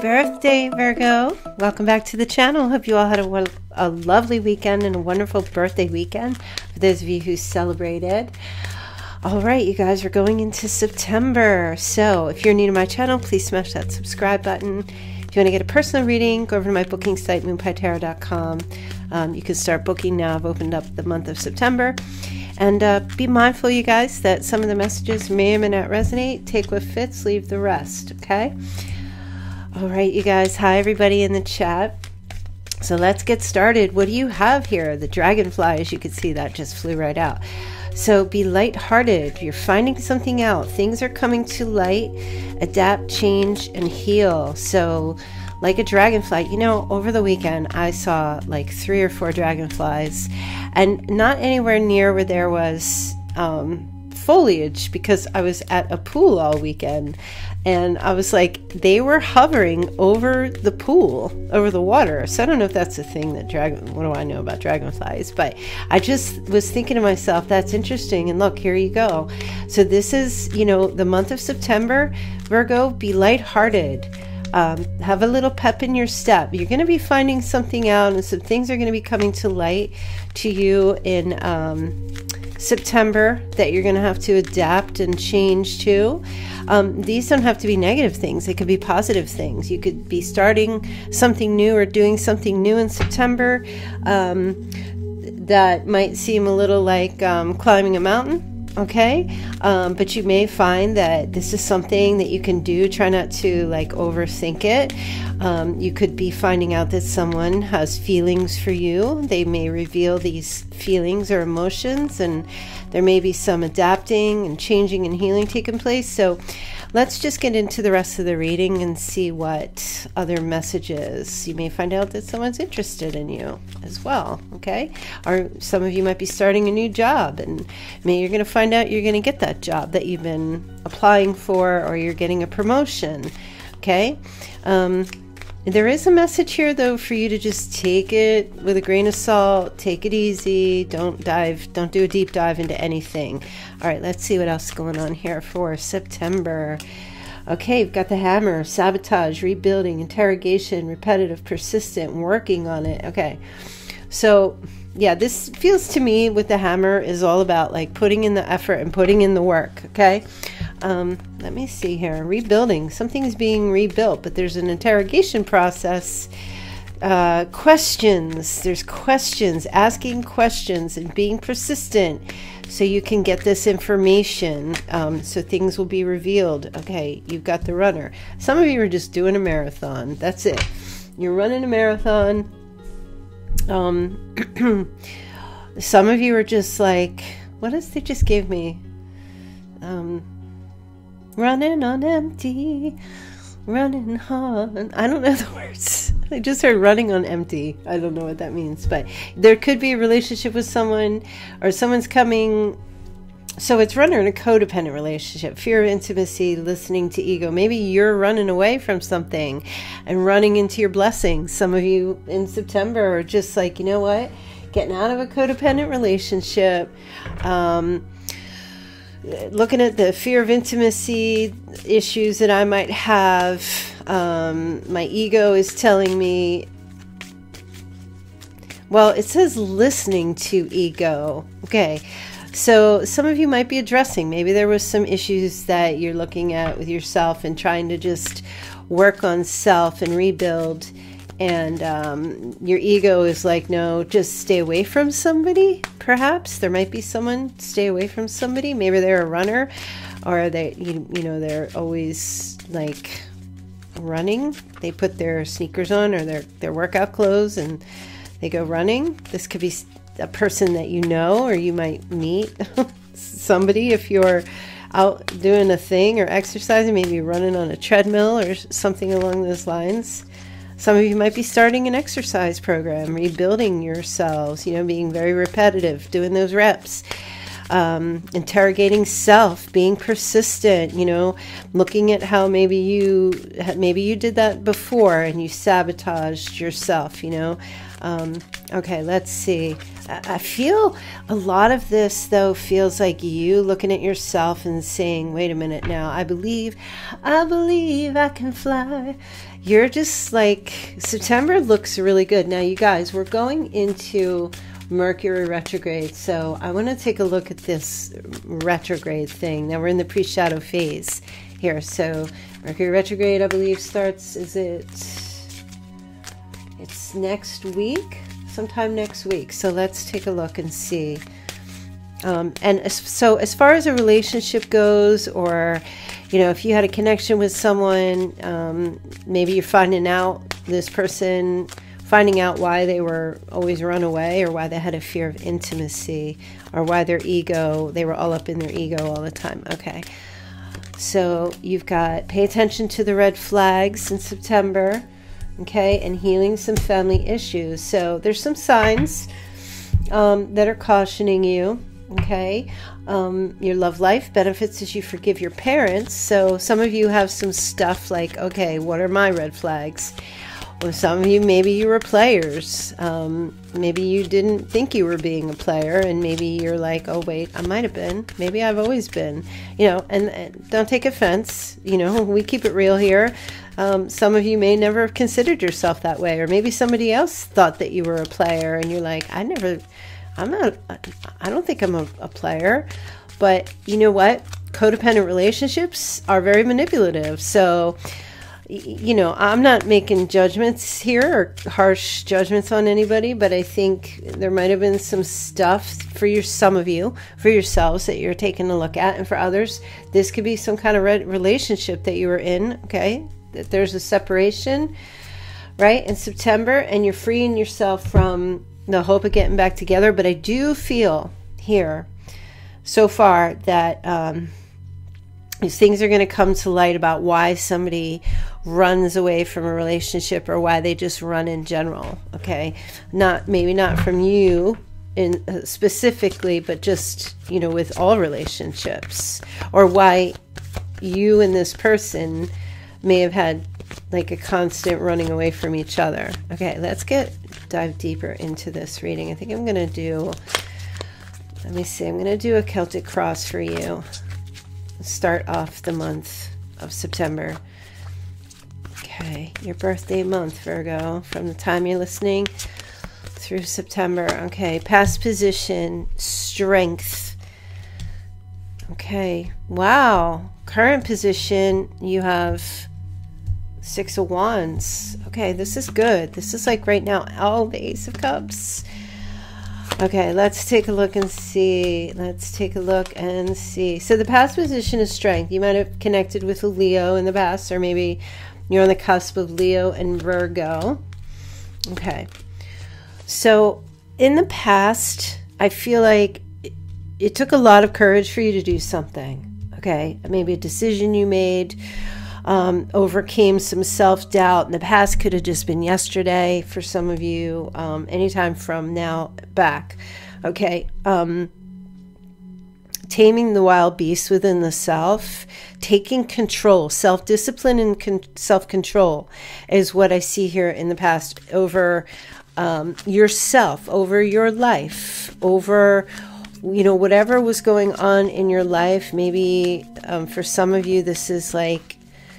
birthday, Virgo. Welcome back to the channel. Hope you all had a, a lovely weekend and a wonderful birthday weekend for those of you who celebrated. All right, you guys, we're going into September. So if you're new to my channel, please smash that subscribe button. If you want to get a personal reading, go over to my booking site, moonpietarot.com. Um, you can start booking now. I've opened up the month of September. And uh, be mindful, you guys, that some of the messages may or may not resonate. Take what fits, leave the rest, okay? All right, you guys. Hi, everybody in the chat. So let's get started. What do you have here? The dragonfly, as you can see, that just flew right out. So be lighthearted. You're finding something out. Things are coming to light. Adapt, change, and heal. So, like a dragonfly, you know, over the weekend I saw like three or four dragonflies, and not anywhere near where there was um, foliage because I was at a pool all weekend. And I was like, they were hovering over the pool, over the water. So I don't know if that's a thing that dragon, what do I know about dragonflies? But I just was thinking to myself, that's interesting. And look, here you go. So this is, you know, the month of September. Virgo, be lighthearted. Um, have a little pep in your step. You're going to be finding something out, and some things are going to be coming to light to you in um, September that you're going to have to adapt and change to. Um, these don't have to be negative things, they could be positive things. You could be starting something new or doing something new in September um, that might seem a little like um, climbing a mountain okay um, but you may find that this is something that you can do try not to like overthink it um, you could be finding out that someone has feelings for you they may reveal these feelings or emotions and there may be some adapting and changing and healing taking place. So let's just get into the rest of the reading and see what other messages. You may find out that someone's interested in you as well, okay? Or some of you might be starting a new job and maybe you're going to find out you're going to get that job that you've been applying for or you're getting a promotion, okay? Um, there is a message here, though, for you to just take it with a grain of salt, take it easy, don't dive, don't do a deep dive into anything. All right, let's see what else is going on here for September. Okay, we've got the hammer, sabotage, rebuilding, interrogation, repetitive, persistent, working on it. Okay, so yeah, this feels to me with the hammer is all about like putting in the effort and putting in the work. Okay. Um, let me see here. Rebuilding. Something's being rebuilt, but there's an interrogation process. Uh, questions. There's questions, asking questions and being persistent so you can get this information um, so things will be revealed. Okay, you've got the runner. Some of you are just doing a marathon. That's it. You're running a marathon um, some of you are just like, what else they just gave me? Um, running on empty, running hard. I don't know the words. I just heard running on empty. I don't know what that means, but there could be a relationship with someone, or someone's coming so it's running a codependent relationship, fear of intimacy, listening to ego. Maybe you're running away from something and running into your blessings. Some of you in September are just like, you know what? Getting out of a codependent relationship. Um, looking at the fear of intimacy issues that I might have. Um, my ego is telling me well, it says listening to ego. Okay. So some of you might be addressing. Maybe there was some issues that you're looking at with yourself and trying to just work on self and rebuild. And um, your ego is like, no, just stay away from somebody. Perhaps there might be someone stay away from somebody. Maybe they're a runner, or they, you, you know, they're always like running. They put their sneakers on or their their workout clothes and they go running. This could be a person that you know or you might meet somebody if you're out doing a thing or exercising, maybe running on a treadmill or something along those lines. Some of you might be starting an exercise program, rebuilding yourselves, you know, being very repetitive, doing those reps. Um, interrogating self, being persistent, you know, looking at how maybe you maybe you did that before and you sabotaged yourself, you know, Um, okay, let's see. I feel a lot of this, though, feels like you looking at yourself and saying, wait a minute now, I believe, I believe I can fly. You're just like, September looks really good. Now, you guys, we're going into Mercury retrograde. So I want to take a look at this retrograde thing. Now we're in the pre shadow phase here. So Mercury retrograde, I believe, starts, is it? It's next week, sometime next week. So let's take a look and see. Um, and as, so, as far as a relationship goes, or you know, if you had a connection with someone, um, maybe you're finding out this person, finding out why they were always run away, or why they had a fear of intimacy, or why their ego, they were all up in their ego all the time. Okay. So you've got pay attention to the red flags in September, okay, and healing some family issues. So there's some signs um, that are cautioning you, okay. Um, your love life benefits as you forgive your parents. So some of you have some stuff like, okay, what are my red flags? Well, some of you, maybe you were players. Um, maybe you didn't think you were being a player, and maybe you're like, oh, wait, I might have been. Maybe I've always been. You know, and, and don't take offense. You know, we keep it real here. Um, some of you may never have considered yourself that way, or maybe somebody else thought that you were a player, and you're like, I never, I'm not, I don't think I'm a, a player. But you know what? Codependent relationships are very manipulative. So, you know, I'm not making judgments here or harsh judgments on anybody, but I think there might have been some stuff for your some of you, for yourselves that you're taking a look at, and for others, this could be some kind of relationship that you were in. Okay, that there's a separation, right, in September, and you're freeing yourself from the hope of getting back together. But I do feel here so far that. Um, things are going to come to light about why somebody runs away from a relationship or why they just run in general okay? Not maybe not from you in uh, specifically but just you know with all relationships. Or why you and this person may have had like a constant running away from each other. Okay let's get dive deeper into this reading. I think i'm going to do let me see i'm going to do a celtic cross for you. Start off the month of september Okay, your birthday month, Virgo, from the time you're listening through September. Okay, past position, strength. Okay, wow. Current position, you have Six of Wands. Okay, this is good. This is like right now, all the Ace of Cups. Okay, let's take a look and see. Let's take a look and see. So the past position is strength. You might have connected with a Leo in the past, or maybe you're on the cusp of Leo and Virgo. Okay. So in the past, I feel like it, took a lot of courage for you to do something. Okay. Maybe a decision you made um, overcame some self doubt in the past, could have just been yesterday for some of you, um, anytime from now back. Okay. Um, taming the wild beast within the self, taking control, self discipline and con- self control is what I see here in the past over um, yourself, over your life, over you know whatever was going on in your life. Maybe um, for some of you, this is like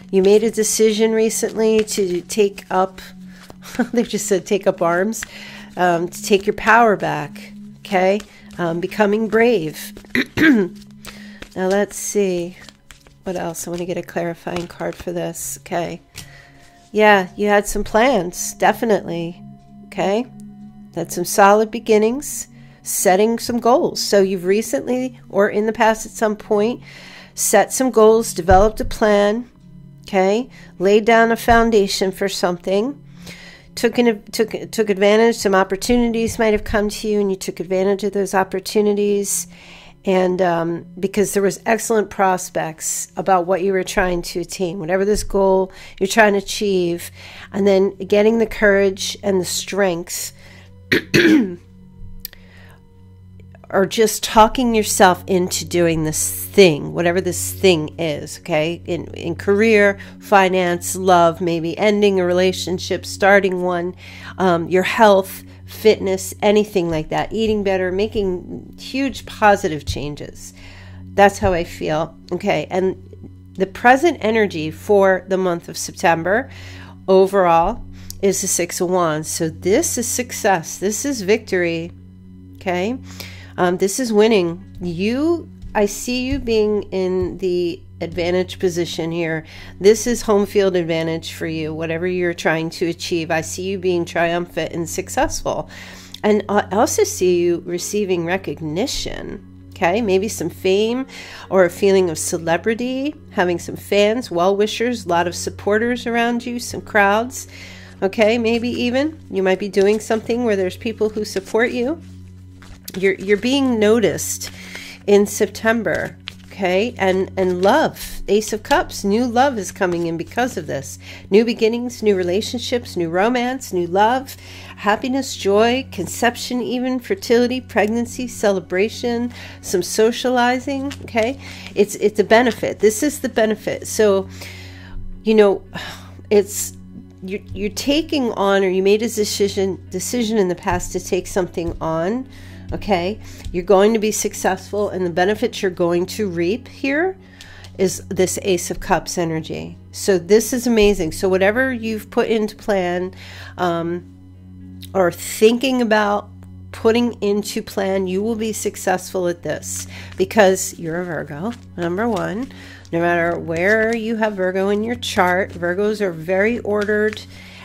you made a decision recently to take up. they just said take up arms um, to take your power back. Okay um, becoming brave. now let's see what else. I want to get a clarifying card for this. Okay. Yeah, you had some plans, definitely. Okay. Had some solid beginnings, setting some goals. So you've recently or in the past at some point set some goals, developed a plan, okay, laid down a foundation for something took an, took took advantage. Some opportunities might have come to you, and you took advantage of those opportunities. And um, because there was excellent prospects about what you were trying to attain, whatever this goal you're trying to achieve, and then getting the courage and the strength or just talking yourself into doing this thing, whatever this thing is, okay? In in career, finance, love, maybe ending a relationship, starting one, um, your health, fitness, anything like that, eating better, making huge positive changes. That's how I feel. Okay. And the present energy for the month of September overall is the Six of Wands. So this is success. This is victory. Okay. Um, this is winning. You, I see you being in the advantage position here. This is home field advantage for you, whatever you're trying to achieve. I see you being triumphant and successful. And I also see you receiving recognition. Okay, maybe some fame or a feeling of celebrity, having some fans, well wishers, a lot of supporters around you, some crowds. Okay, maybe even you might be doing something where there's people who support you. You're, you're being noticed in September okay? And and love ace of cups new love is coming in because of this. New beginnings new relationships new romance new love happiness joy conception even fertility pregnancy celebration some socializing okay? It's it's a benefit. This is the benefit. So you know it's you're, you're taking on or you made a decision decision in the past to take something on Okay, you're going to be successful, and the benefits you're going to reap here is this Ace of Cups energy. So, this is amazing. So, whatever you've put into plan um, or thinking about putting into plan, you will be successful at this because you're a Virgo, number one. No matter where you have Virgo in your chart, Virgos are very ordered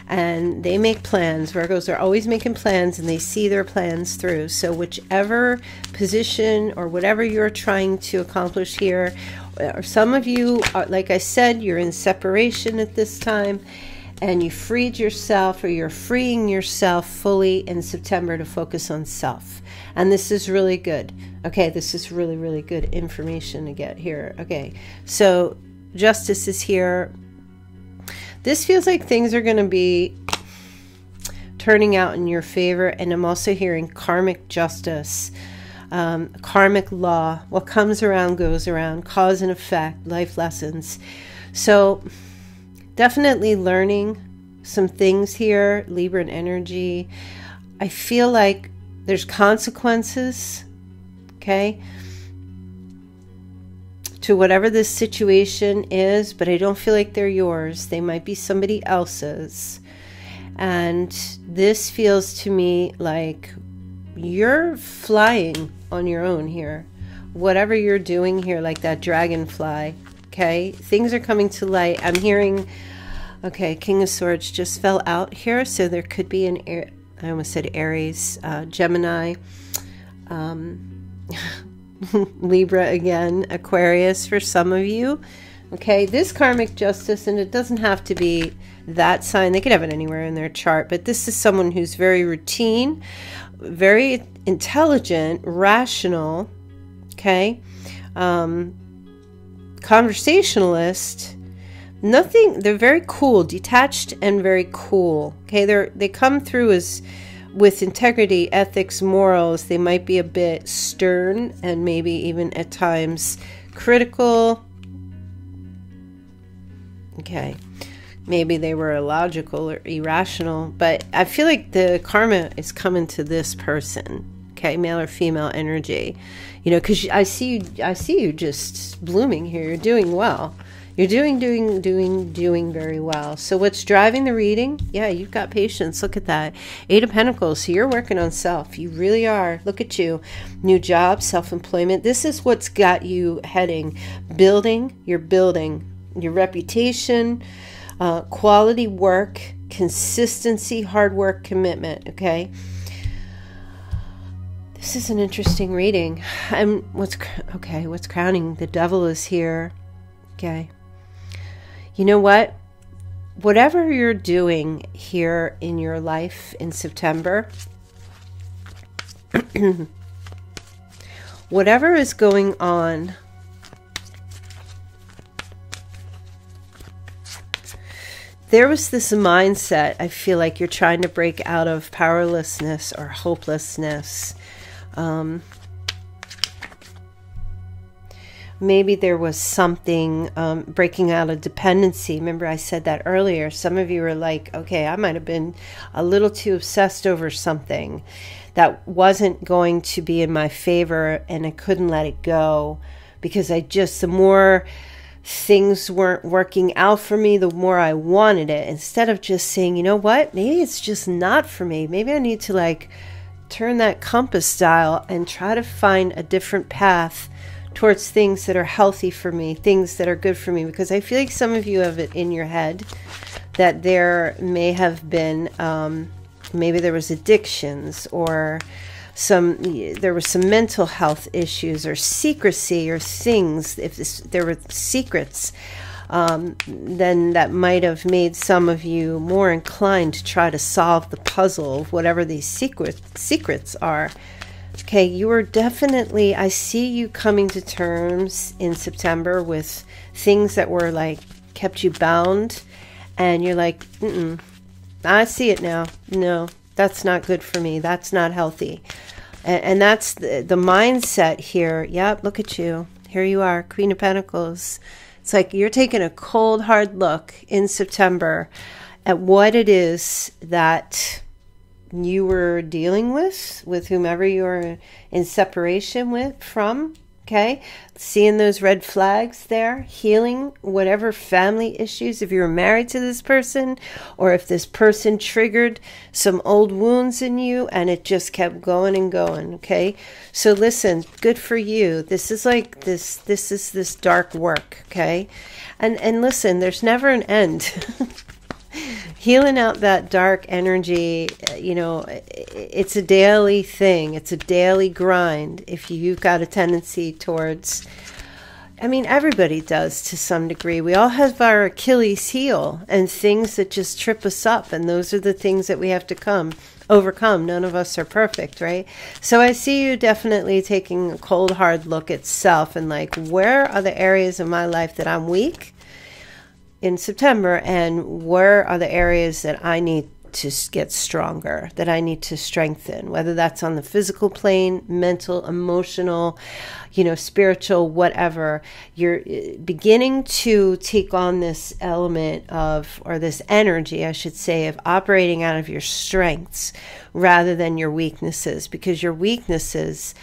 and they make plans. Virgos are always making plans and they see their plans through. So, whichever position or whatever you're trying to accomplish here, or some of you, are, like I said, you're in separation at this time and you freed yourself or you're freeing yourself fully in September to focus on self. And this is really good. Okay, this is really, really good information to get here. Okay, so justice is here this feels like things are going to be turning out in your favor. And I'm also hearing karmic justice, um, karmic law. What comes around goes around, cause and effect, life lessons. So, definitely learning some things here, Libran energy. I feel like there's consequences, okay? To whatever this situation is, but I don't feel like they're yours. They might be somebody else's. And this feels to me like you're flying on your own here. Whatever you're doing here, like that dragonfly, okay? Things are coming to light. I'm hearing, okay, King of Swords just fell out here, so there could be an, I almost said Aries, uh, Gemini. Um, Libra again, Aquarius for some of you. Okay, this karmic justice, and it doesn't have to be that sign, they could have it anywhere in their chart, but this is someone who's very routine, very intelligent, rational, okay, um, conversationalist. Nothing, they're very cool, detached, and very cool. Okay, they're they come through as with integrity, ethics, morals, they might be a bit stern and maybe even at times critical. Okay. Maybe they were illogical or irrational, but I feel like the karma is coming to this person. Okay, male or female energy. You know, cuz I see you I see you just blooming here. You're doing well. You're doing, doing, doing, doing very well. So, what's driving the reading? Yeah, you've got patience. Look at that. Eight of Pentacles. So, you're working on self. You really are. Look at you. New job, self employment. This is what's got you heading. Building, you're building your reputation, uh, quality work, consistency, hard work, commitment. Okay. This is an interesting reading. I'm what's okay, what's crowning? The devil is here. Okay you know what? Whatever you're doing here in your life in September, whatever is going on, there was this mindset I feel like you're trying to break out of powerlessness or hopelessness. Um, maybe there was something um, breaking out of dependency. Remember, I said that earlier. Some of you are like, okay, I might have been a little too obsessed over something that wasn't going to be in my favor, and I couldn't let it go because I just, the more things weren't working out for me, the more I wanted it. Instead of just saying, you know what, maybe it's just not for me. Maybe I need to like turn that compass dial and try to find a different path towards things that are healthy for me, things that are good for me. Because I feel like some of you have it in your head that there may have been, um, maybe there was addictions or some there was some mental health issues or secrecy or things if this, there were secrets um, then that might have made some of you more inclined to try to solve the puzzle of whatever these secret, secrets are Okay, you are definitely, I see you coming to terms in September with things that were like kept you bound, and you're like, mm I see it now. No, that's not good for me. That's not healthy. And, and that's the, the mindset here. Yep, look at you. Here you are, Queen of Pentacles. It's like you're taking a cold, hard look in September at what it is that you were dealing with, with whomever you're in separation with, from. Okay, seeing those red flags there, healing whatever family issues, if you were married to this person, or if this person triggered some old wounds in you and it just kept going and going. Okay, so listen, good for you. This is like this, this is this dark work. Okay, and and listen, there's never an end. healing out that dark energy, uh, you know, it's a daily thing. It's a daily grind. If you've got a tendency towards, I mean, everybody does to some degree. We all have our Achilles heel and things that just trip us up, and those are the things that we have to come overcome. None of us are perfect, right? So I see you definitely taking a cold, hard look at self and like, where are the areas of my life that I'm weak? In September and where are the areas that I need to get stronger, that I need to strengthen, whether that's on the physical plane, mental, emotional, you know, spiritual, whatever. You're uh, beginning to take on this element of, or this energy, I should say, of operating out of your strengths rather than your weaknesses, because your weaknesses,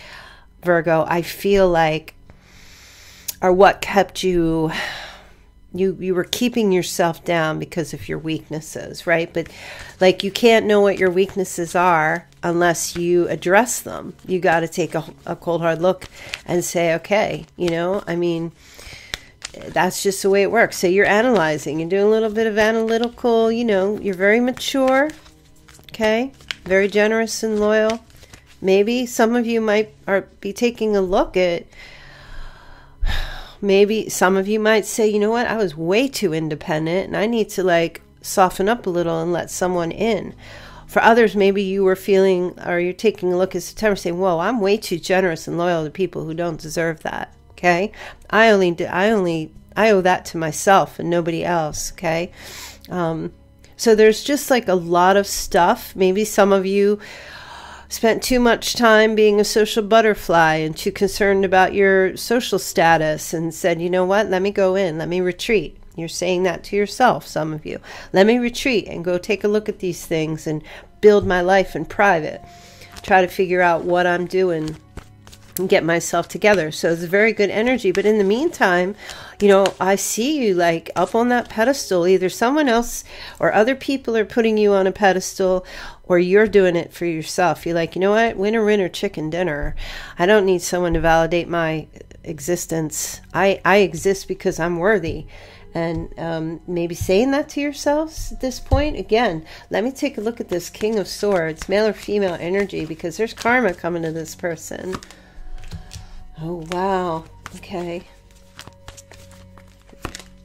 Virgo, I feel like are what kept you you you were keeping yourself down because of your weaknesses right? But like you can't know what your weaknesses are unless you address them. You got to take a, a, cold hard look and say okay you know? I mean that's just the way it works. So you're analyzing. You're doing a little bit of analytical you know you're very mature okay? Very generous and loyal. Maybe some of you might are be taking a look at maybe some of you might say, you know what, I was way too independent and I need to like soften up a little and let someone in. For others, maybe you were feeling or you're taking a look at September saying, whoa, I'm way too generous and loyal to people who don't deserve that. Okay. I only, I only, I owe that to myself and nobody else. Okay. Um, so there's just like a lot of stuff. Maybe some of you spent too much time being a social butterfly and too concerned about your social status and said, you know what, let me go in, let me retreat. You're saying that to yourself, some of you. Let me retreat and go take a look at these things and build my life in private. Try to figure out what I'm doing get myself together. So it's very good energy. But in the meantime, you know, I see you like up on that pedestal. Either someone else or other people are putting you on a pedestal or you're doing it for yourself. You're like, you know what? Winner, winner, chicken dinner. I don't need someone to validate my existence. I, I exist because I'm worthy. And um, maybe saying that to yourselves at this point. Again, let me take a look at this King of Swords, male or female energy, because there's karma coming to this person. Oh, wow. Okay.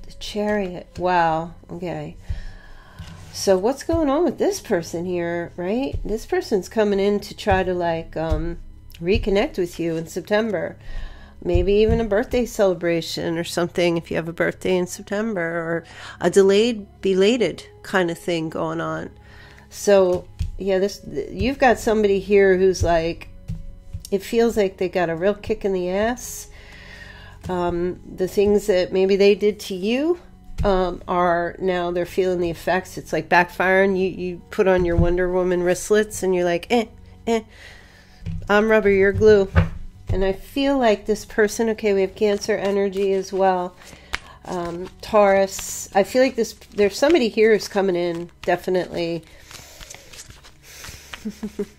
The chariot. Wow. Okay. So what's going on with this person here, right? This person's coming in to try to like um, reconnect with you in September. Maybe even a birthday celebration or something if you have a birthday in September or a delayed, belated kind of thing going on. So, yeah, this you've got somebody here who's like it feels like they got a real kick in the ass Um, the things that maybe they did to you um, are now they're feeling the effects. It's like backfiring. You you put on your Wonder Woman wristlets and you're like, eh, eh. I'm rubber, you're glue. And I feel like this person. Okay, we have Cancer energy as well. Um, Taurus. I feel like this. There's somebody here who's coming in. Definitely.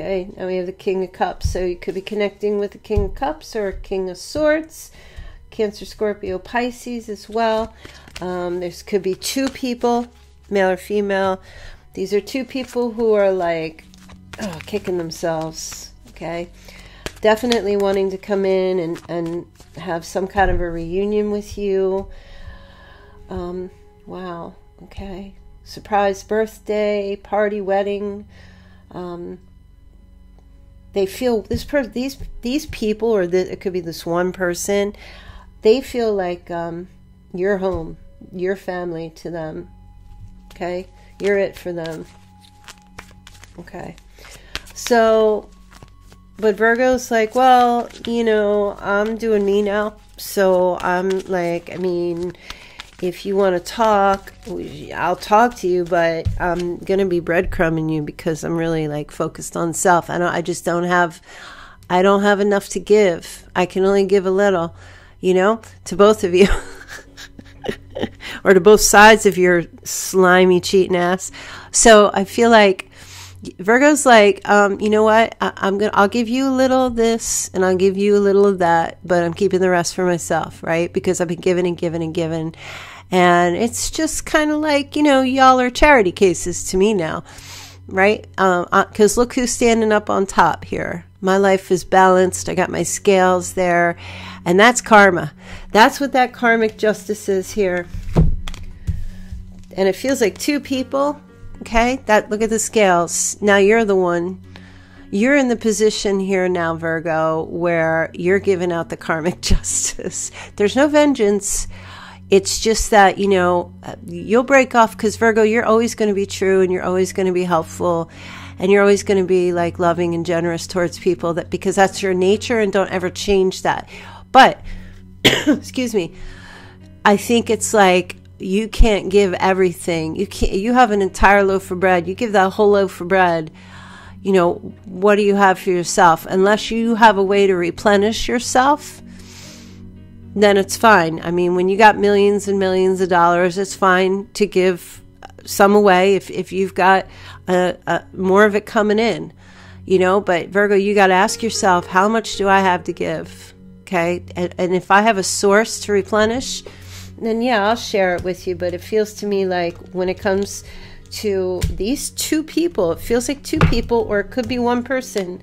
okay, now we have the King of Cups. So you could be connecting with the King of Cups or King of Swords. Cancer, Scorpio, Pisces as well. Um, could be two people, male or female. These are two people who are like oh, kicking themselves. Okay. Definitely wanting to come in and, and have some kind of a reunion with you. Um, wow. Okay. Surprise birthday, party, wedding. Um, they feel this per these these people or the, it could be this one person they feel like um, you're home, your family to them. Okay? You're it for them. Okay. So, but Virgo's like, well, you know, I'm doing me now. So I'm like, I mean, if you want to talk, I'll talk to you, but I'm going to be breadcrumbing you because I'm really like focused on self. I don't, I just don't have, I don't have enough to give. I can only give a little you know, to both of you. or to both sides of your slimy cheating ass. So I feel like Virgo's like, um, you know what? I, am gonna, I'll give you a little of this, and I'll give you a little of that, but I'm keeping the rest for myself, right? Because I've been giving and giving and giving, and it's just kind of like, you know, y'all are charity cases to me now, right? Because um, uh, look who's standing up on top here. My life is balanced. I got my scales there. And that's karma. That's what that karmic justice is here. And it feels like two people. Okay? That look at the scales. Now you're the one. You're in the position here now, Virgo, where you're giving out the karmic justice. There's no vengeance. It's just that, you know, you'll break off because Virgo, you're always going to be true and you're always going to be helpful and you're always going to be like loving and generous towards people that because that's your nature and don't ever change that. But excuse me, I think it's like you can't give everything. You can't you have an entire loaf of bread. You give that whole loaf of bread. You know, what do you have for yourself? Unless you have a way to replenish yourself, then it's fine. I mean, when you got millions and millions of dollars, it's fine to give some away if, if you've got a, a, more of it coming in, you know. But Virgo, you got to ask yourself, how much do I have to give? Okay, and, and if I have a source to replenish, then yeah, I'll share it with you. But it feels to me like when it comes to these two people, it feels like two people, or it could be one person.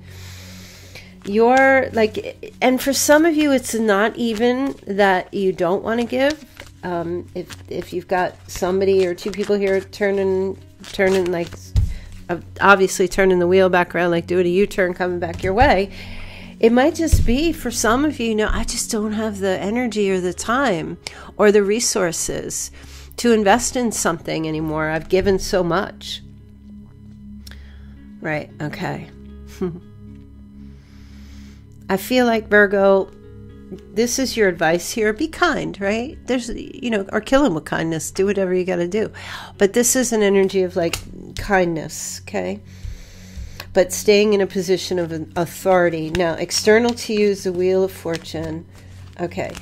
You're like, and for some of you, it's not even that you don't want to give. Um, if if you've got somebody or two people here turning turning like obviously turning the wheel back around like doing a u-turn coming back your way it might just be for some of you, you know i just don't have the energy or the time or the resources to invest in something anymore. I've given so much. Right okay i feel like virgo this is your advice here. Be kind right? There's you know or kill him with kindness. Do whatever you got to do. But this is an energy of like kindness okay? But staying in a position of authority. Now external to you is the wheel of fortune okay?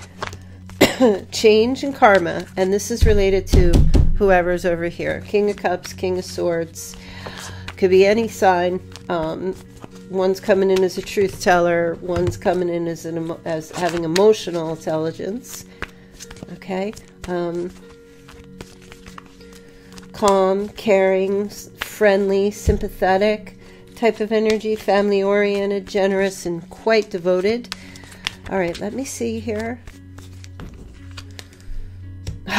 Change and karma and this is related to whoever's over here. King of cups king of swords. Could be any sign. Um, one's coming in as a truth teller, one's coming in as an as having emotional intelligence. Okay, um, calm, caring, friendly, sympathetic type of energy, family oriented, generous, and quite devoted. All right, let me see here.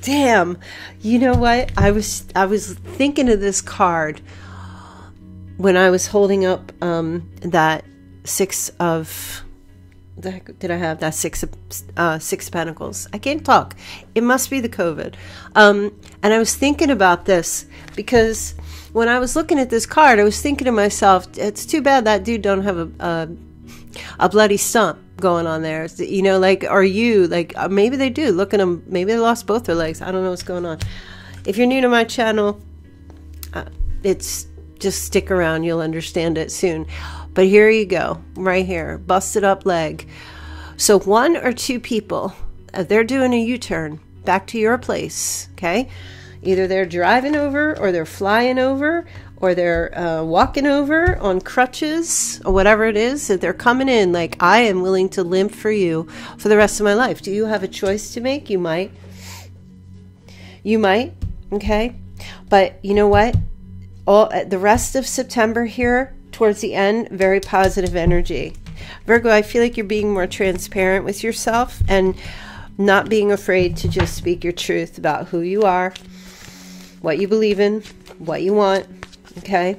Damn, you know what? I was I was thinking of this card when I was holding up um, that six of the heck did I have that six of, uh, six pentacles? I can't talk. It must be the COVID. Um, and I was thinking about this because when I was looking at this card, I was thinking to myself, it's too bad that dude don't have a, a a bloody stump going on there. You know, like, are you, like, uh, maybe they do. Look at them. Maybe they lost both their legs. I don't know what's going on. If you're new to my channel, uh, it's just stick around. You'll understand it soon. But here you go, right here, busted up leg. So one or two people, uh, they're doing a U-turn back to your place, okay? Either they're driving over or they're flying over or they're uh, walking over on crutches or whatever it is that they're coming in like i am willing to limp for you for the rest of my life do you have a choice to make you might you might okay but you know what all uh, the rest of september here towards the end very positive energy virgo i feel like you're being more transparent with yourself and not being afraid to just speak your truth about who you are what you believe in what you want Okay.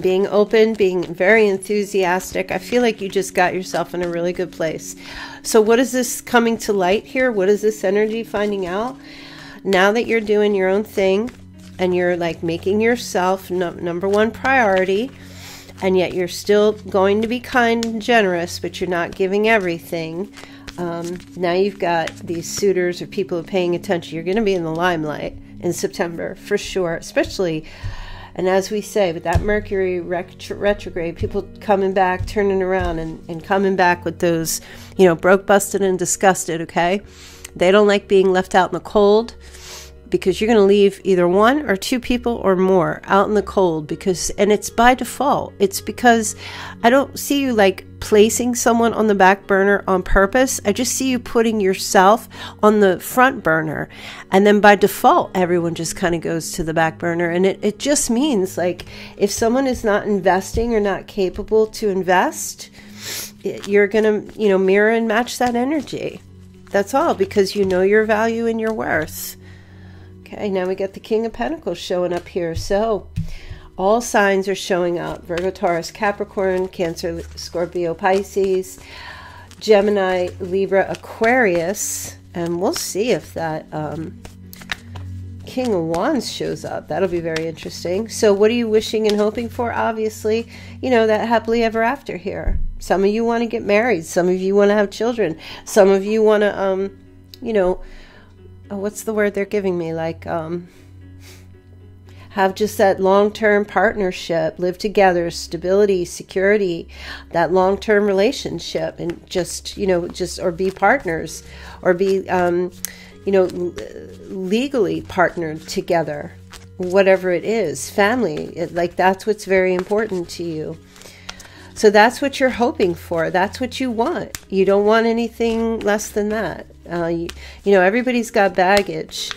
Being open, being very enthusiastic. I feel like you just got yourself in a really good place. So, what is this coming to light here? What is this energy finding out? Now that you're doing your own thing and you're like making yourself number one priority, and yet you're still going to be kind and generous, but you're not giving everything. Um, now you've got these suitors or people paying attention. You're going to be in the limelight in September for sure, especially and as we say, with that Mercury retrograde, people coming back, turning around, and, and coming back with those, you know, broke, busted, and disgusted, okay? They don't like being left out in the cold because you're going to leave either one or two people or more out in the cold because and it's by default. It's because i don't see you like placing someone on the back burner on purpose. I just see you putting yourself on the front burner. And then by default everyone just kind of goes to the back burner. And it, it just means like if someone is not investing or not capable to invest you're going to you know mirror and match that energy. That's all because you know your value and your worth Okay, now we got the King of Pentacles showing up here. So all signs are showing up. Virgo, Taurus, Capricorn, Cancer, Scorpio, Pisces, Gemini, Libra, Aquarius. And we'll see if that um, King of Wands shows up. That'll be very interesting. So what are you wishing and hoping for? Obviously, you know, that happily ever after here. Some of you want to get married. Some of you want to have children. Some of you want to, um, you know, what's the word they're giving me? Like, um, have just that long term partnership, live together, stability, security, that long term relationship, and just, you know, just, or be partners, or be, um, you know, legally partnered together, whatever it is, family. It, like, that's what's very important to you. So that's what you're hoping for. That's what you want. You don't want anything less than that. Uh, you, you, know, everybody's got baggage.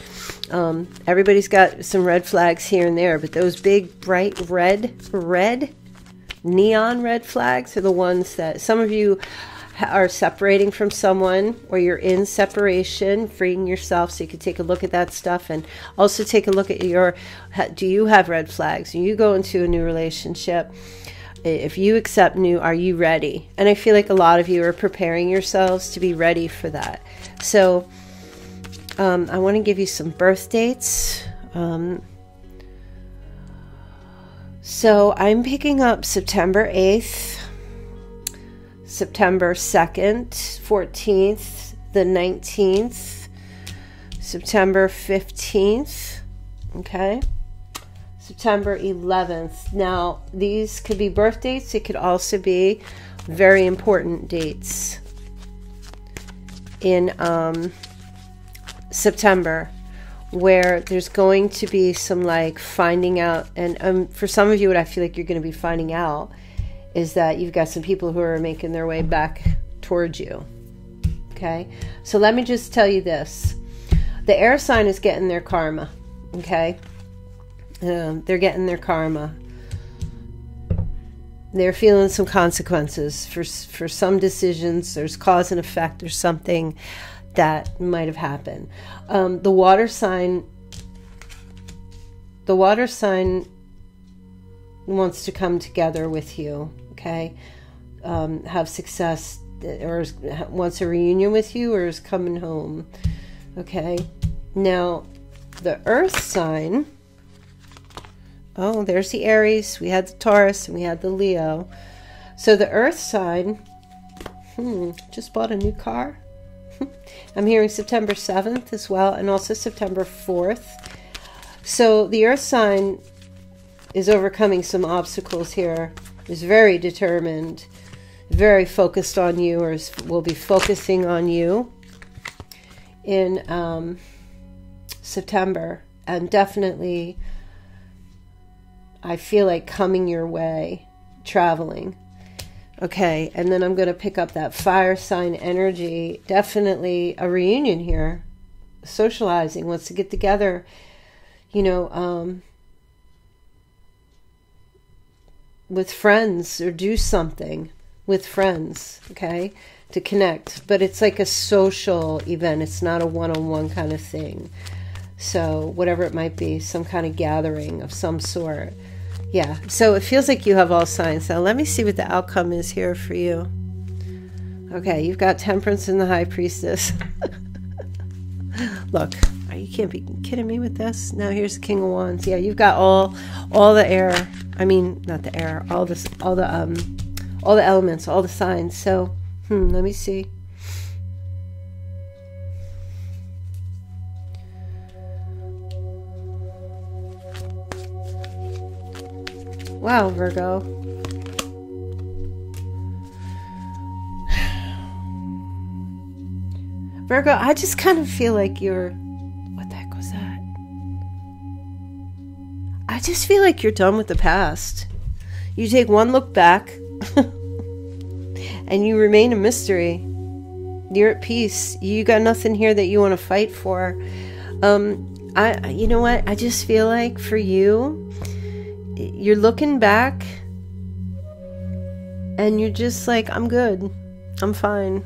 Um, everybody's got some red flags here and there, but those big, bright red, red, neon red flags are the ones that some of you are separating from someone or you're in separation, freeing yourself so you can take a look at that stuff and also take a look at your do you have red flags? You go into a new relationship if you accept new, are you ready? And I feel like a lot of you are preparing yourselves to be ready for that. So um, I want to give you some birth dates. Um, so I'm picking up September 8th, September 2nd, 14th, the 19th, September 15th. Okay. September 11th. Now, these could be birth dates, it could also be very important dates in um, September where there's going to be some like finding out. And um, for some of you, what I feel like you're going to be finding out is that you've got some people who are making their way back towards you. Okay. So let me just tell you this the air sign is getting their karma. Okay. Um, they're getting their karma. They're feeling some consequences for for some decisions. There's cause and effect. There's something that might have happened. Um, the water sign. The water sign wants to come together with you. Okay, um, have success, or is, wants a reunion with you, or is coming home. Okay, now the Earth sign Oh, there's the Aries. We had the Taurus and we had the Leo. So the earth sign, hmm, just bought a new car. I'm hearing September 7th as well, and also September 4th. So the earth sign is overcoming some obstacles here, is very determined, very focused on you, or is, will be focusing on you in um, September. And definitely, I feel like coming your way, traveling. Okay, and then I'm going to pick up that fire sign energy. Definitely a reunion here. Socializing, wants to get together, you know, um, with friends or do something with friends, okay, to connect. But it's like a social event, it's not a one on one kind of thing. So, whatever it might be, some kind of gathering of some sort. Yeah, so it feels like you have all signs. Now, let me see what the outcome is here for you. Okay, you've got Temperance and the High Priestess. Look, you can't be kidding me with this. Now here's the King of Wands. Yeah, you've got all all the air. I mean, not the air. All this, all the um, all the elements, all the signs. So, hmm, let me see. Wow, Virgo. Virgo, I just kind of feel like you're. What the heck was that? I just feel like you're done with the past. You take one look back and you remain a mystery. You're at peace. You got nothing here that you want to fight for. Um, I, you know what? I just feel like for you, you're looking back and you're just like i'm good. I'm fine.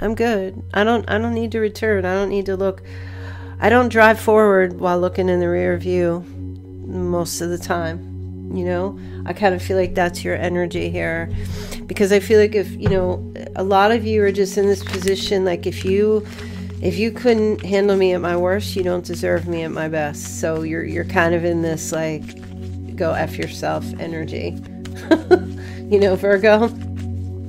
I'm good. I don't i don't need to return. I don't need to look. I don't drive forward while looking in the rear view most of the time you know? I kind of feel like that's your energy here because i feel like if you know a lot of you are just in this position like if you if you couldn't handle me at my worst you don't deserve me at my best. So you're you're kind of in this like go F yourself energy. you know, Virgo,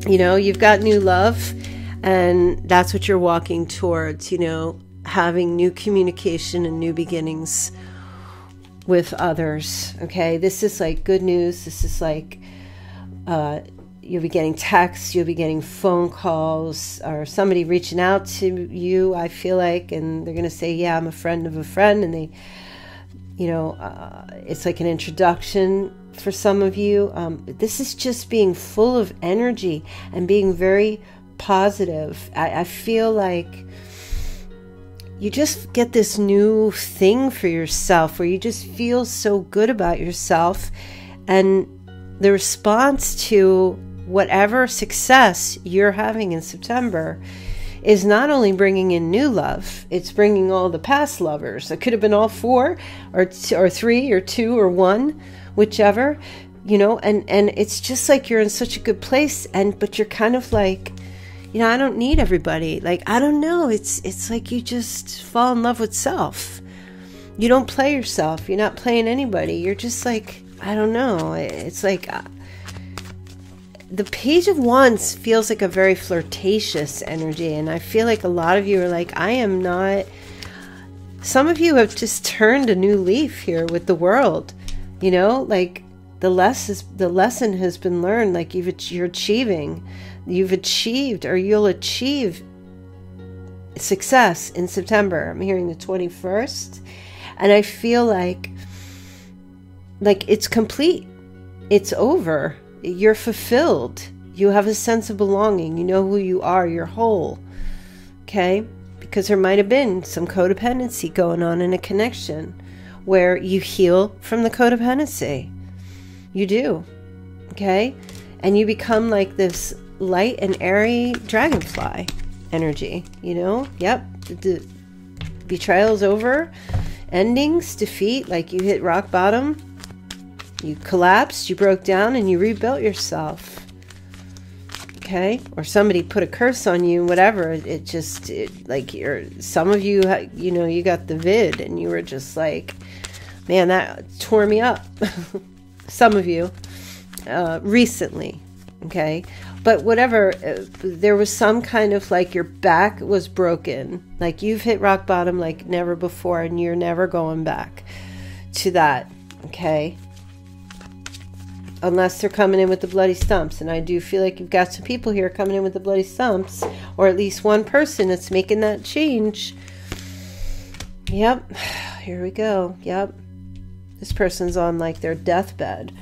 you know, you've got new love and that's what you're walking towards, you know, having new communication and new beginnings with others. Okay. This is like good news. This is like, uh, you'll be getting texts, you'll be getting phone calls, or somebody reaching out to you, I feel like, and they're going to say, Yeah, I'm a friend of a friend. And they, you know, uh, it's like an introduction for some of you. Um, this is just being full of energy and being very positive. I, I feel like you just get this new thing for yourself where you just feel so good about yourself. And the response to whatever success you're having in September is not only bringing in new love, it's bringing all the past lovers. It could have been all four or t- or three or two or one, whichever, you know, and and it's just like you're in such a good place and but you're kind of like you know, I don't need everybody. Like I don't know, it's it's like you just fall in love with self. You don't play yourself. You're not playing anybody. You're just like I don't know. It's like uh, the page of wands feels like a very flirtatious energy and i feel like a lot of you are like i am not some of you have just turned a new leaf here with the world you know? Like the less is, the lesson has been learned like you've you're achieving you've achieved or you'll achieve success in september. I'm hearing the 21st and i feel like like it's complete. It's over you're fulfilled. You have a sense of belonging. You know who you are. You're whole. Okay? Because there might have been some codependency going on in a connection where you heal from the codependency. You do. Okay? And you become like this light and airy dragonfly energy. You know? Yep. The betrayal's over. Endings, defeat, like you hit rock bottom you collapsed, you broke down, and you rebuilt yourself. Okay? Or somebody put a curse on you, whatever. It just, it, like, you're, some of you, you know, you got the vid and you were just like, man, that tore me up. some of you, uh, recently. Okay. But whatever, uh, there was some kind of like your back was broken. Like you've hit rock bottom like never before and you're never going back to that. Okay. Unless they're coming in with the bloody stumps. And I do feel like you've got some people here coming in with the bloody stumps, or at least one person that's making that change. Yep. Here we go. Yep. This person's on like their deathbed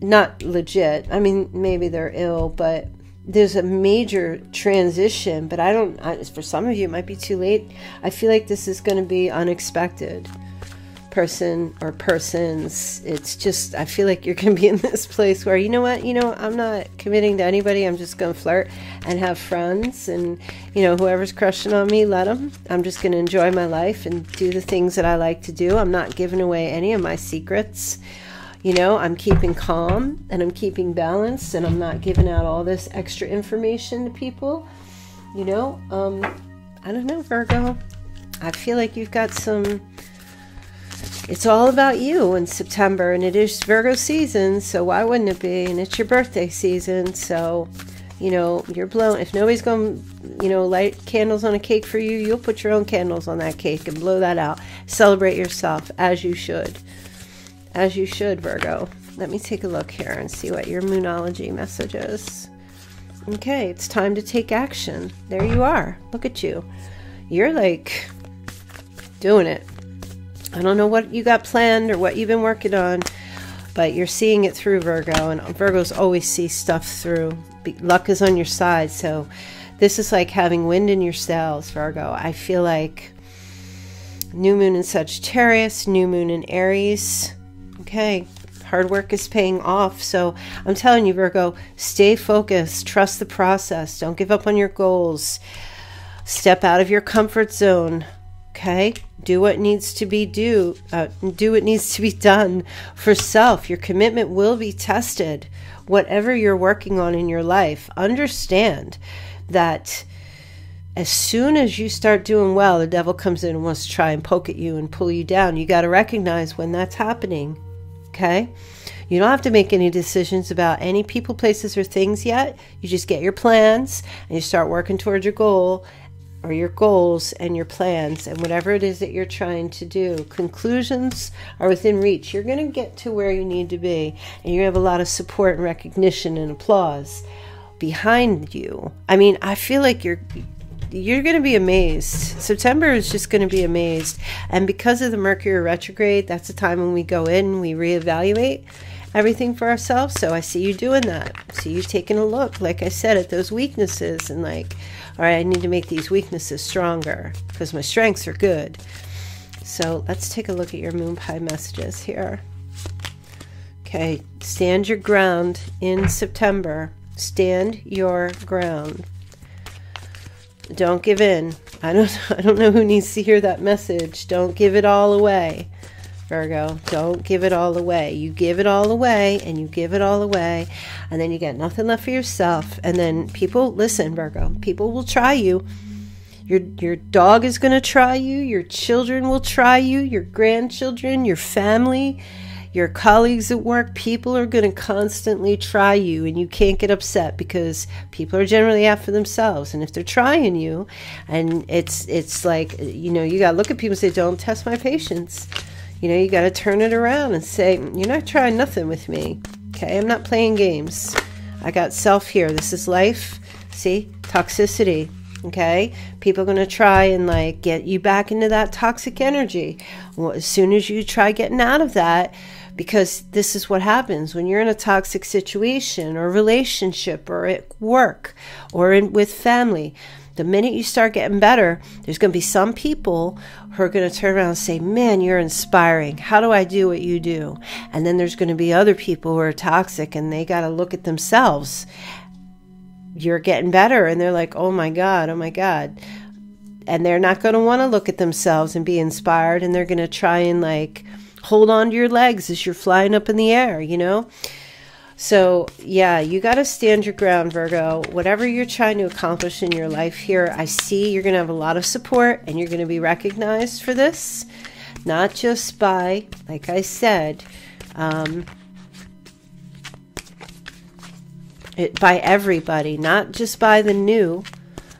not legit. I mean, maybe they're ill, but there's a major transition. But I don't, I, for some of you, it might be too late. I feel like this is going to be unexpected. Person or persons, it's just, I feel like you're going to be in this place where, you know what, you know, I'm not committing to anybody. I'm just going to flirt and have friends. And, you know, whoever's crushing on me, let them. I'm just going to enjoy my life and do the things that I like to do. I'm not giving away any of my secrets. You know, I'm keeping calm and I'm keeping balance and I'm not giving out all this extra information to people. You know, um, I don't know, Virgo. I feel like you've got some. It's all about you in September, and it is Virgo season, so why wouldn't it be? And it's your birthday season, so you know you're blown. If nobody's going, to you know, light candles on a cake for you, you'll put your own candles on that cake and blow that out. Celebrate yourself as you should. As you should, Virgo. Let me take a look here and see what your Moonology message is. Okay, it's time to take action. There you are. Look at you. You're like doing it. I don't know what you got planned or what you've been working on, but you're seeing it through, Virgo. And Virgos always see stuff through. Luck is on your side. So this is like having wind in your sails, Virgo. I feel like new moon in Sagittarius, new moon in Aries okay, hard work is paying off. So I'm telling you, Virgo, stay focused, trust the process, don't give up on your goals, step out of your comfort zone. Okay, do what needs to be do, uh, do what needs to be done for self. Your commitment will be tested. Whatever you're working on in your life, understand that as soon as you start doing well, the devil comes in and wants to try and poke at you and pull you down. You got to recognize when that's happening Okay? You don't have to make any decisions about any people, places, or things yet. You just get your plans and you start working towards your goal or your goals and your plans and whatever it is that you're trying to do. Conclusions are within reach. You're going to get to where you need to be and to have a lot of support and recognition and applause behind you. I mean, I feel like you're you're going to be amazed. September is just going to be amazed. And because of the Mercury retrograde, that's the time when we go in, we reevaluate everything for ourselves. So I see you doing that. See you taking a look, like I said, at those weaknesses and like, all right, I need to make these weaknesses stronger because my strengths are good. So let's take a look at your moon pie messages here. Okay, stand your ground in September. Stand your ground. Don't give in. I don't I don't know who needs to hear that message. Don't give it all away. Virgo, don't give it all away. You give it all away and you give it all away and then you get nothing left for yourself and then people listen, Virgo. People will try you. Your your dog is going to try you, your children will try you, your grandchildren, your family your colleagues at work, people are going to constantly try you, and you can't get upset because people are generally after themselves. And if they're trying you, and it's it's like you know, you got to look at people and say, "Don't test my patience." You know, you got to turn it around and say, "You're not trying nothing with me." Okay, I'm not playing games. I got self here. This is life. See, toxicity okay people are going to try and like get you back into that toxic energy well, as soon as you try getting out of that because this is what happens when you're in a toxic situation or relationship or at work or in, with family. The minute you start getting better, there's going to be some people who are going to turn around and say, Man, you're inspiring. How do I do what you do? And then there's going to be other people who are toxic and they got to look at themselves. You're getting better. And they're like, Oh my God, oh my God. And they're not going to want to look at themselves and be inspired. And they're going to try and like, hold on to your legs as you're flying up in the air, you know? So, yeah, you got to stand your ground, Virgo. Whatever you're trying to accomplish in your life here, I see you're going to have a lot of support and you're going to be recognized for this, not just by, like I said, um, it, by everybody, not just by the new,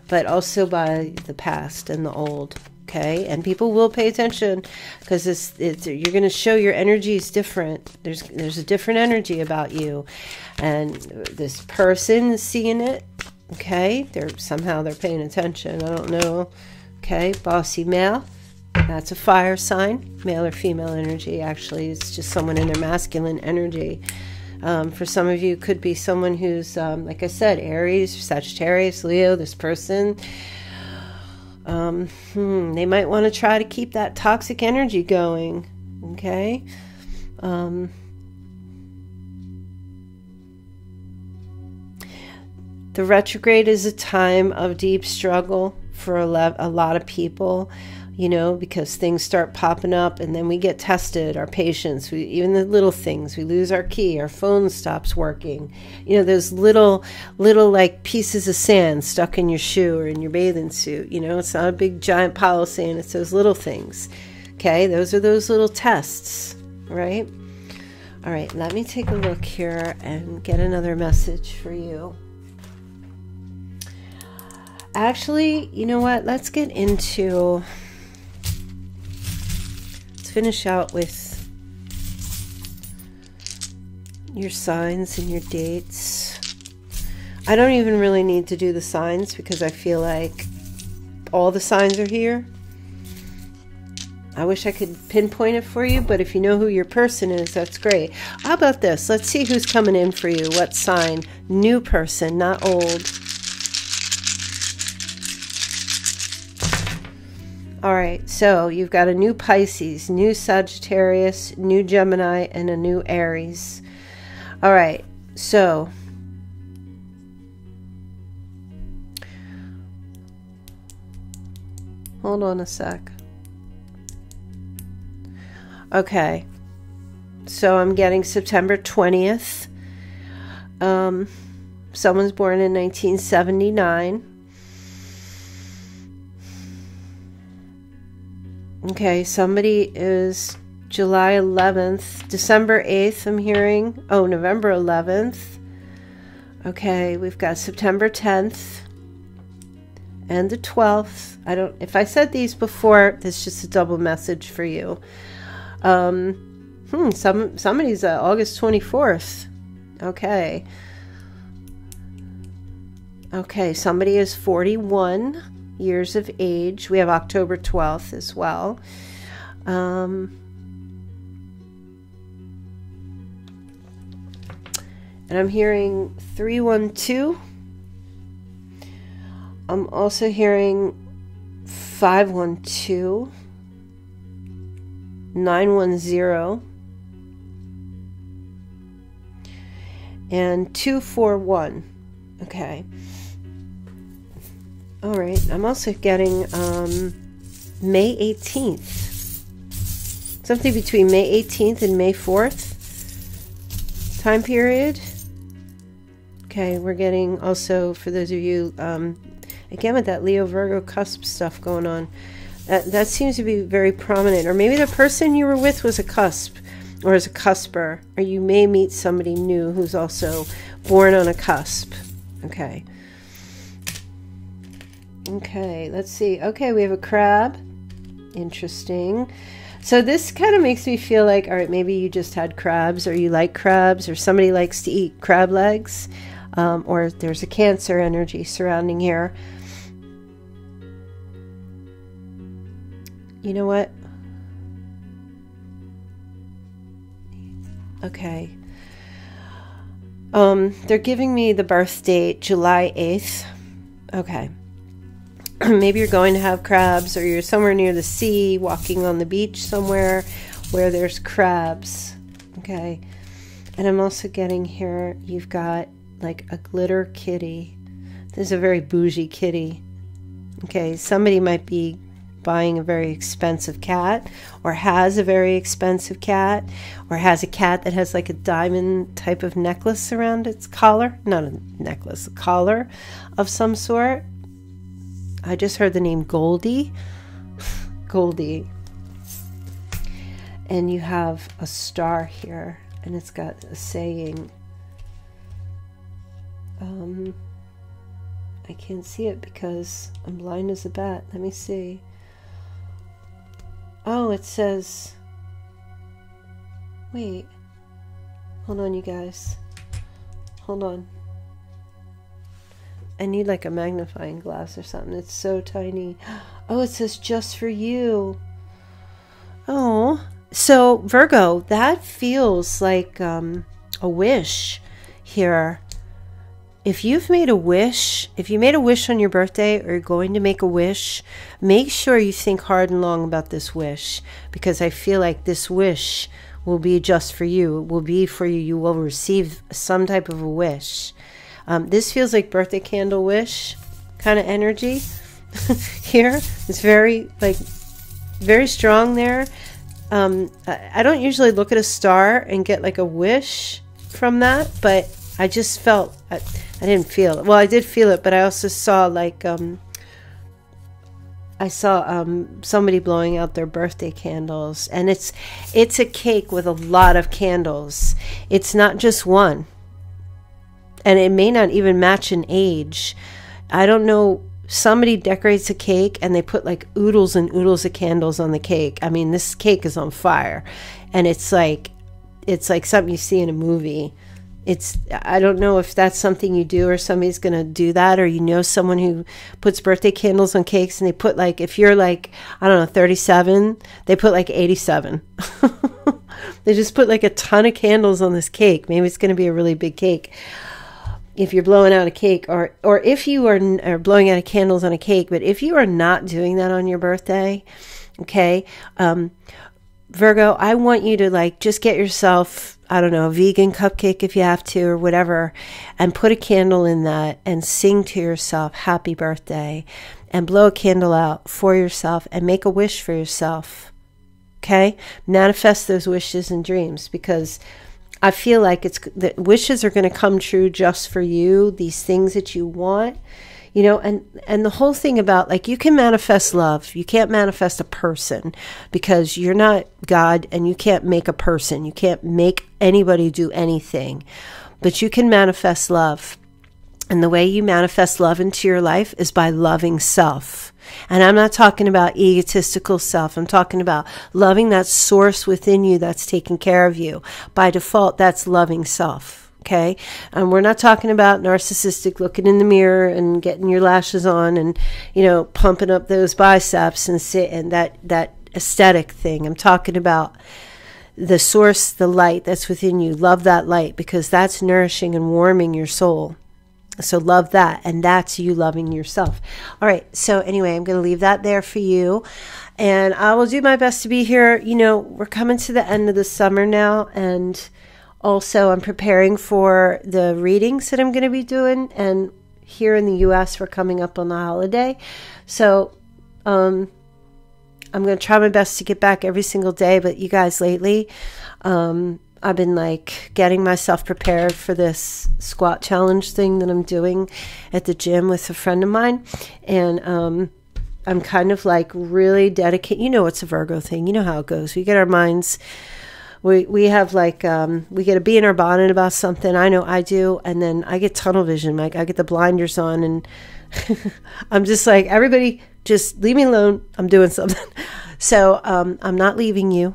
but also by the past and the old. Okay, and people will pay attention because it's, it's you're going to show your energy is different. There's there's a different energy about you, and this person is seeing it. Okay, they're somehow they're paying attention. I don't know. Okay, bossy male. That's a fire sign, male or female energy. Actually, it's just someone in their masculine energy. Um, for some of you, could be someone who's, um, like I said, Aries, Sagittarius, Leo, this person. Um, hmm, they might want to try to keep that toxic energy going. Okay. Um, the retrograde is a time of deep struggle for a, lot of people you know, because things start popping up and then we get tested, our patience, we, even the little things, we lose our key, our phone stops working. You know, those little, little like pieces of sand stuck in your shoe or in your bathing suit. You know, it's not a big giant pile of sand, it's those little things. Okay, those are those little tests, right? All right, let me take a look here and get another message for you. Actually, you know what? Let's get into finish out with your signs and your dates. I don't even really need to do the signs because I feel like all the signs are here. I wish I could pinpoint it for you, but if you know who your person is, that's great. How about this? Let's see who's coming in for you. What sign? New person, not old. All right, so you've got a new Pisces, new Sagittarius, new Gemini, and a new Aries. All right, so hold on a sec. Okay, so I'm getting September 20th. Um, someone's born in 1979. Okay, somebody is July 11th, December 8th, I'm hearing. Oh, November 11th. Okay, we've got September 10th and the 12th. I don't, if I said these before, that's just a double message for you. Um, hmm, some, somebody's uh, August 24th. Okay. Okay, somebody is 41 years of age. We have October 12th as well. Um, and I'm hearing 312. I'm also hearing 512, 910, and 241. Okay. All right. I'm also getting um, May 18th. Something between May 18th and May 4th time period. Okay, we're getting also, for those of you, um, again with that Leo Virgo cusp stuff going on, that, that seems to be very prominent. Or maybe the person you were with was a cusp or is a cusper, or you may meet somebody new who's also born on a cusp. Okay. Okay, let's see. Okay, we have a crab. Interesting. So this kind of makes me feel like, all right, maybe you just had crabs, or you like crabs, or somebody likes to eat crab legs, um, or there's a cancer energy surrounding here. You know what? Okay. Um, they're giving me the birth date, July 8th. Okay. maybe you're going to have crabs or you're somewhere near the sea walking on the beach somewhere where there's crabs okay? And i'm also getting here you've got like a glitter kitty. This is a very bougie kitty okay? Somebody might be buying a very expensive cat or has a very expensive cat or has a cat that has like a diamond type of necklace around its collar not a necklace a collar of some sort I just heard the name Goldie. Goldie. And you have a star here, and it's got a saying. Um, I can't see it because I'm blind as a bat. Let me see. Oh, it says. Wait. Hold on, you guys. Hold on. I need like a magnifying glass or something. It's so tiny. Oh, it says just for you. Oh, so Virgo, that feels like um, a wish here. If you've made a wish, if you made a wish on your birthday or you're going to make a wish, make sure you think hard and long about this wish because I feel like this wish will be just for you. It will be for you. You will receive some type of a wish. Um, this feels like birthday candle wish kind of energy here. It's very like very strong there. Um, I, don't usually look at a star and get like a wish from that, but I just felt I, I didn't feel it. Well, I did feel it, but I also saw like um, I saw um, somebody blowing out their birthday candles, and it's it's a cake with a lot of candles. It's not just one and it may not even match an age. I don't know. Somebody decorates a cake and they put like oodles and oodles of candles on the cake. I mean, this cake is on fire, and it's like it's like something you see in a movie. It's I don't know if that's something you do or somebody's gonna do that or you know someone who puts birthday candles on cakes and they put like if you're like I don't know 37 they put like 87 they just put like a ton of candles on this cake maybe it's gonna be a really big cake if you're blowing out a cake or or if you are, are blowing out candles on a cake but if you are not doing that on your birthday okay um, virgo i want you to like just get yourself i don't know a vegan cupcake if you have to or whatever and put a candle in that and sing to yourself happy birthday and blow a candle out for yourself and make a wish for yourself okay? Manifest those wishes and dreams because I feel like it's the wishes are going to come true just for you. These things that you want, you know, and and the whole thing about like you can manifest love. You can't manifest a person because you're not God, and you can't make a person. You can't make anybody do anything, but you can manifest love. And the way you manifest love into your life is by loving self. And I'm not talking about egotistical self. I'm talking about loving that source within you that's taking care of you. By default, that's loving self. Okay. And we're not talking about narcissistic looking in the mirror and getting your lashes on and, you know, pumping up those biceps and sit and that, that aesthetic thing. I'm talking about the source, the light that's within you. Love that light because that's nourishing and warming your soul. So love that. And that's you loving yourself. All right. So anyway, I'm going to leave that there for you. And I will do my best to be here. You know, we're coming to the end of the summer now. And also, I'm preparing for the readings that I'm going to be doing. And here in the US, we're coming up on the holiday. So, um, I'm going to try my best to get back every single day. But you guys, lately, um, I've been like getting myself prepared for this squat challenge thing that I'm doing at the gym with a friend of mine. And um, I'm kind of like really dedicated. You know, it's a Virgo thing. You know how it goes. We get our minds, we, we have like, um, we get a bee in our bonnet about something. I know I do. And then I get tunnel vision. Like I get the blinders on and I'm just like, everybody just leave me alone. I'm doing something. So um, I'm not leaving you.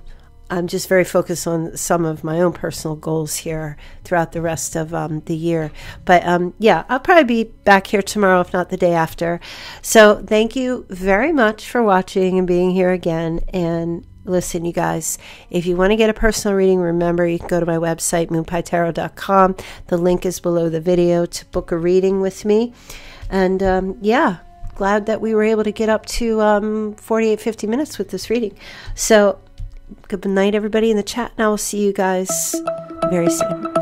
I'm just very focused on some of my own personal goals here throughout the rest of um, the year. But um, yeah, I'll probably be back here tomorrow, if not the day after. So thank you very much for watching and being here again. And listen, you guys, if you want to get a personal reading, remember you can go to my website, moonpietarot.com. The link is below the video to book a reading with me. And um, yeah, glad that we were able to get up to um, 48, 50 minutes with this reading. So Good night, everybody in the chat, and I will see you guys very soon.